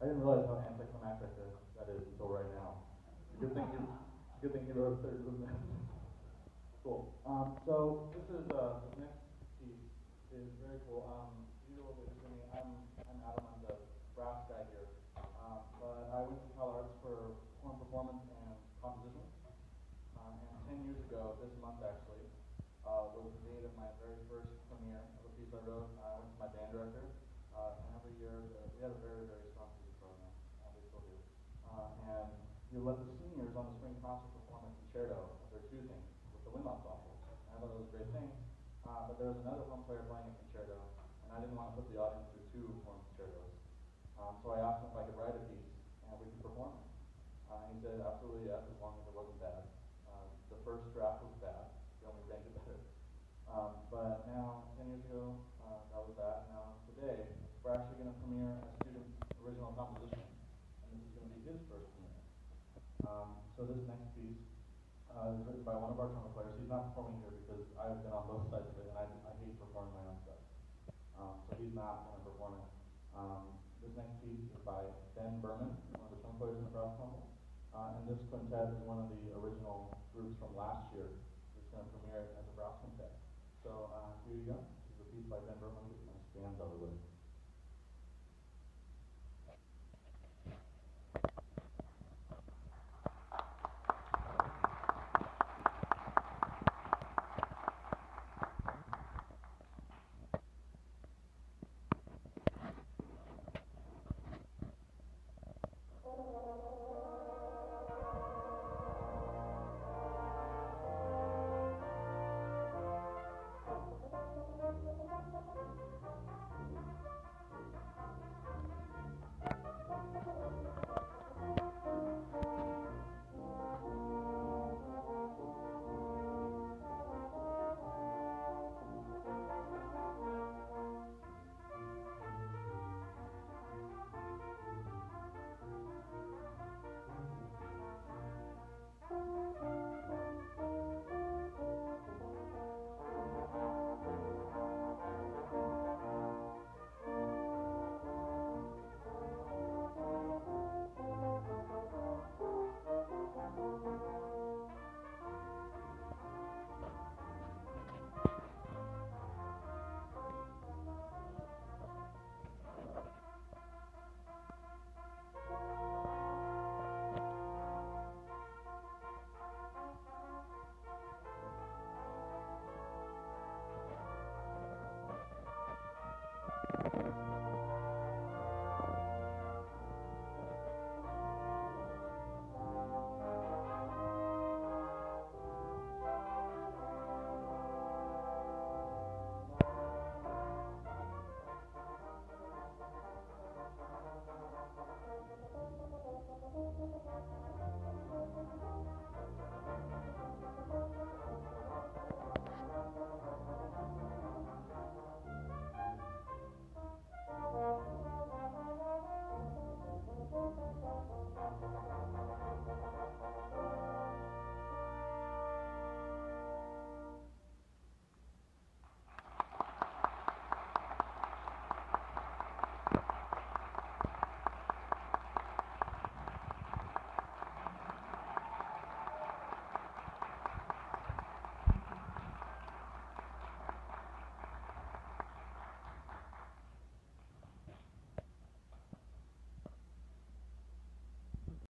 I didn't realize how anticlimactic that, that is until right now. Good thing you, good thing you wrote third of that. Cool. Um, so this is uh, this next piece is very cool. Um, usually I'm I'm Adam. I'm the brass guy here, um, but I went to Cal Arts for horn performance and composition. Um, and ten years ago, this month actually, uh, was the date of my very first premiere of a piece I wrote. I went to my band director, uh, and every year uh, we had a very very you let the seniors on the spring concert perform a concerto their choosing with the wind ensemble. And I thought it was a great thing, uh, but there was another horn player playing a concerto, and I didn't want to put the audience through two horn concertos. Um, so I asked him if I could write a piece, and we could perform it. Uh, and he said, absolutely yes, as long as it wasn't bad. Uh, the first draft was bad, he only made it better. Um, but now, ten years ago, uh, that was that. Now, today, we're actually gonna premiere a student's original composition, and this is gonna be his first premiere. Um, so this next piece, uh, is written by one of our trumpet players. He's not performing here because I've been on both sides of it, and I, I hate performing my own stuff. Um, so he's not gonna perform it. Um, this next piece is by Ben Berman, one of the trumpet players in the brass ensemble. Uh, and this quintet is one of the original groups from last year. It's gonna premiere it as a brass quintet. So, uh, here you go. This is a piece by Ben Berman, it stands out of the way.